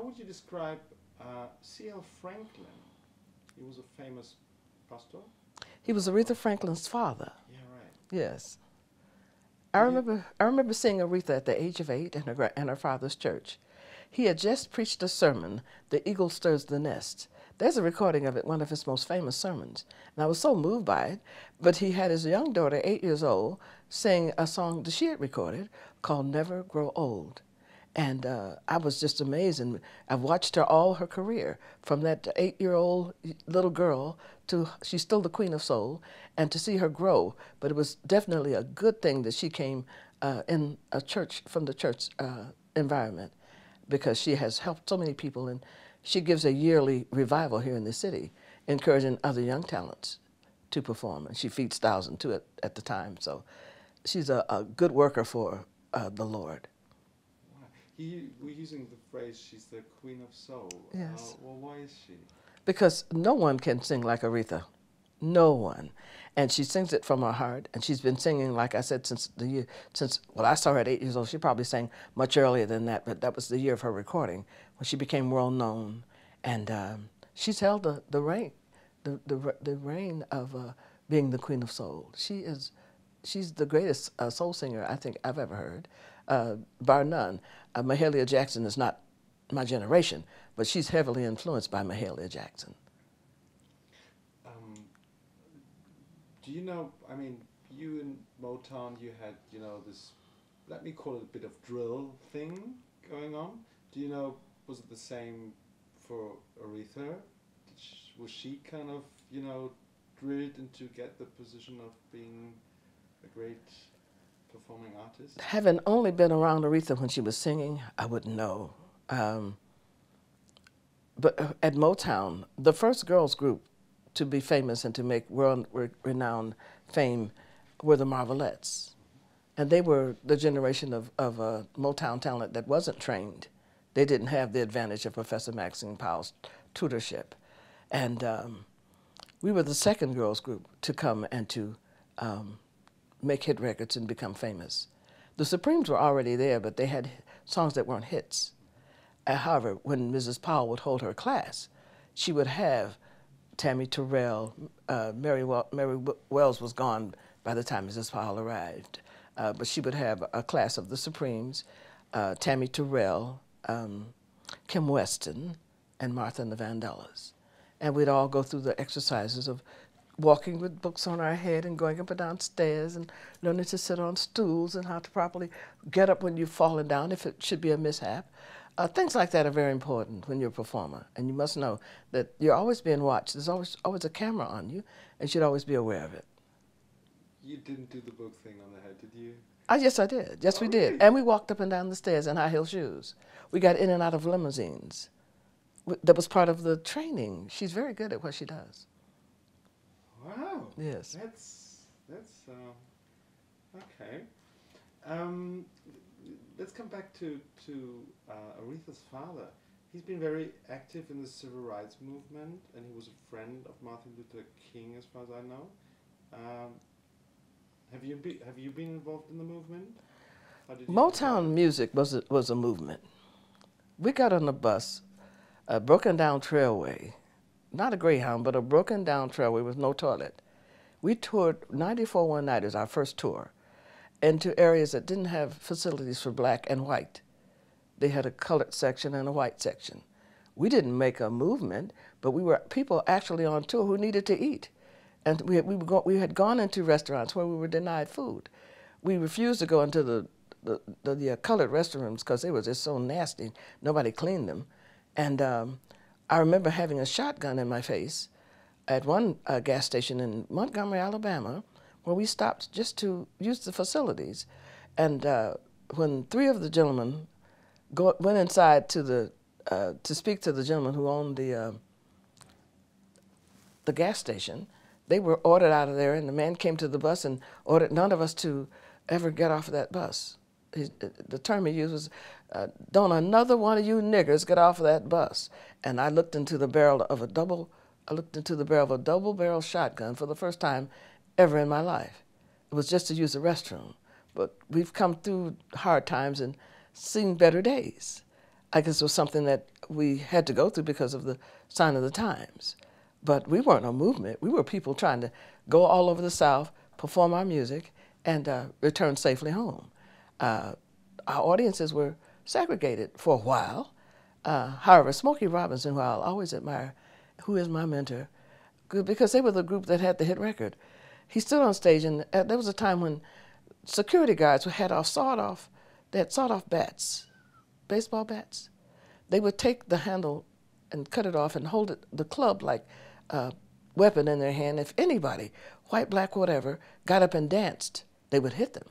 how would you describe uh, C.L. Franklin? He was a famous pastor. He was Aretha Franklin's father. Yeah, right. Yes. I remember, I remember seeing Aretha at the age of eight in her, in her father's church. He had just preached a sermon, The Eagle Stirs the Nest. There's a recording of it, one of his most famous sermons. And I was so moved by it. But he had his young daughter, eight years old, sing a song that she had recorded called Never Grow Old. And uh, I was just amazed. And I've watched her all her career, from that eight year old little girl to she's still the queen of soul, and to see her grow. But it was definitely a good thing that she came uh, in a church, from the church uh, environment, because she has helped so many people. And she gives a yearly revival here in the city, encouraging other young talents to perform. And she feeds thousands to it at the time. So she's a, a good worker for uh, the Lord. We're using the phrase, she's the queen of soul. Yes. Uh, well, why is she? Because no one can sing like Aretha. No one. And she sings it from her heart. And she's been singing, like I said, since the year, since, well, I saw her at eight years old. She probably sang much earlier than that, but that was the year of her recording when she became well known. And um, she's held the, the reign, the, the, the reign of uh, being the queen of soul. She is, she's the greatest uh, soul singer I think I've ever heard, uh, bar none. Uh, Mahalia Jackson is not my generation, but she's heavily influenced by Mahalia Jackson. Um, do you know, I mean, you in Motown, you had, you know, this, let me call it a bit of drill thing going on. Do you know, was it the same for Aretha? She, was she kind of, you know, drilled into get the position of being a great performing artist? Having only been around Aretha when she was singing, I wouldn't know. Um, but uh, at Motown, the first girls group to be famous and to make world renowned fame were the Marvelettes. And they were the generation of, of uh, Motown talent that wasn't trained. They didn't have the advantage of Professor Maxine Powell's tutorship. And um, we were the second girls group to come and to um, make hit records and become famous. The Supremes were already there, but they had songs that weren't hits. Uh, however, when Mrs. Powell would hold her class, she would have Tammy Terrell. Uh, Mary, well Mary Wells was gone by the time Mrs. Powell arrived, uh, but she would have a class of the Supremes, uh, Tammy Terrell, um, Kim Weston, and Martha and the Vandellas. And we'd all go through the exercises of walking with books on our head and going up and down stairs and learning to sit on stools and how to properly get up when you've fallen down if it should be a mishap. Uh, things like that are very important when you're a performer, and you must know that you're always being watched. There's always always a camera on you, and you should always be aware of it. You didn't do the book thing on the head, did you? Ah, yes, I did. Yes, oh, we did. Really? And we walked up and down the stairs in high heel shoes. We got in and out of limousines. That was part of the training. She's very good at what she does. Wow. Yes. That's that's uh, okay. Um, let's come back to to uh, Aretha's father. He's been very active in the civil rights movement, and he was a friend of Martin Luther King, as far as I know. Um, have you be, have you been involved in the movement? Motown music was a, was a movement. We got on the bus, a broken down trailway, not a Greyhound, but a broken down trailway with no toilet. We toured 94 one nighters, our first tour into areas that didn't have facilities for black and white. They had a colored section and a white section. We didn't make a movement, but we were people actually on tour who needed to eat. And we had, we, go, we had gone into restaurants where we were denied food. We refused to go into the, the, the, the uh, colored restrooms because they were just so nasty. Nobody cleaned them. And um, I remember having a shotgun in my face at one uh, gas station in Montgomery, Alabama, where we stopped just to use the facilities. And uh, when three of the gentlemen go, went inside to the uh, to speak to the gentleman who owned the uh, the gas station, they were ordered out of there, and the man came to the bus and ordered none of us to ever get off of that bus. He, the term he used was, uh, "Don't another one of you niggers get off of that bus." And I looked into the barrel of a double. I looked into the barrel of a double-barrel shotgun for the first time ever in my life. It was just to use the restroom. But we've come through hard times and seen better days. I guess it was something that we had to go through because of the sign of the times. But we weren't a movement. We were people trying to go all over the South, perform our music, and uh, return safely home. Uh, our audiences were segregated for a while. Uh, however, Smokey Robinson, who I'll always admire, who is my mentor, because they were the group that had the hit record. He stood on stage, and uh, there was a time when security guards who had off, they had sawed off bats, baseball bats. They would take the handle and cut it off and hold it, the club like a weapon in their hand. If anybody, white, black, whatever, got up and danced, they would hit them.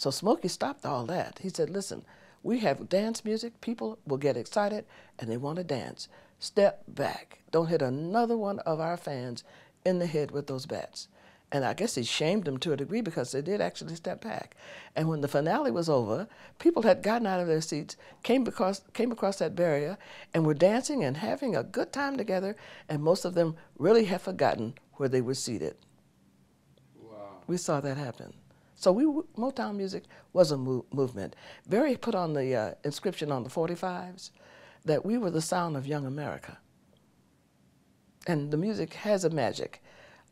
So Smokey stopped all that. He said, listen, we have dance music, people will get excited and they want to dance. Step back. Don't hit another one of our fans in the head with those bats. And I guess he shamed them to a degree because they did actually step back. And when the finale was over, people had gotten out of their seats, came across, came across that barrier, and were dancing and having a good time together. And most of them really had forgotten where they were seated. Wow. We saw that happen. So we Motown music was a mo movement. Barry put on the uh, inscription on the 45s that we were the sound of young America. And the music has a magic.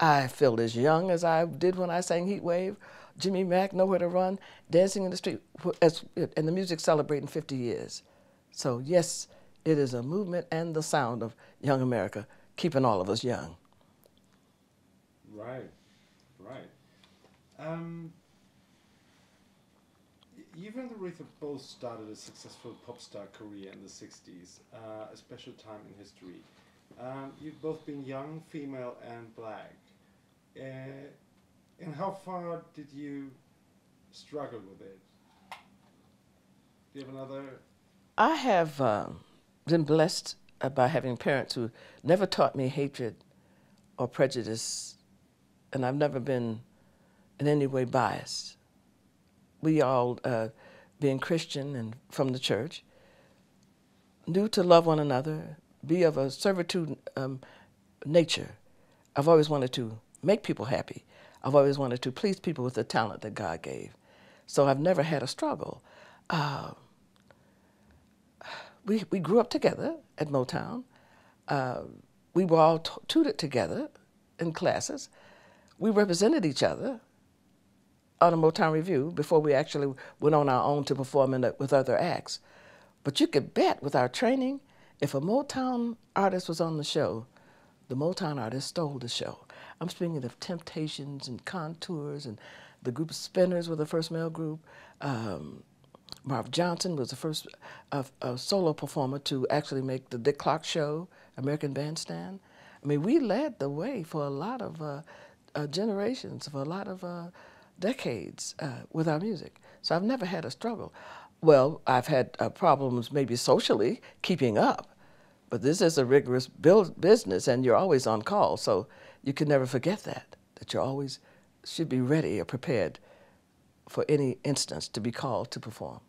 I feel as young as I did when I sang Heat Wave, Jimmy Mack, Nowhere to Run, Dancing in the Street, as, and the music celebrating 50 years. So yes, it is a movement and the sound of young America, keeping all of us young. Right, right. Um, you and Aretha both started a successful pop star career in the 60s, uh, a special time in history. Um, you've both been young, female, and black. Uh, and how far did you struggle with it? Do you have another? I have um, been blessed by having parents who never taught me hatred or prejudice, and I've never been in any way biased we all, uh, being Christian and from the church, knew to love one another, be of a servitude um, nature. I've always wanted to make people happy. I've always wanted to please people with the talent that God gave. So I've never had a struggle. Uh, we, we grew up together at Motown. Uh, we were all tutored together in classes. We represented each other on a Motown Revue before we actually went on our own to perform in the, with other acts. But you could bet with our training, if a Motown artist was on the show, the Motown artist stole the show. I'm speaking of Temptations and Contours and the group of Spinners were the first male group. Um, Marv Johnson was the first uh, uh, solo performer to actually make the Dick Clark Show, American Bandstand. I mean, we led the way for a lot of uh, uh generations, for a lot of uh, decades uh, with our music. So I've never had a struggle. Well, I've had uh, problems maybe socially keeping up, but this is a rigorous build business and you're always on call. So you can never forget that, that you always should be ready or prepared for any instance to be called to perform.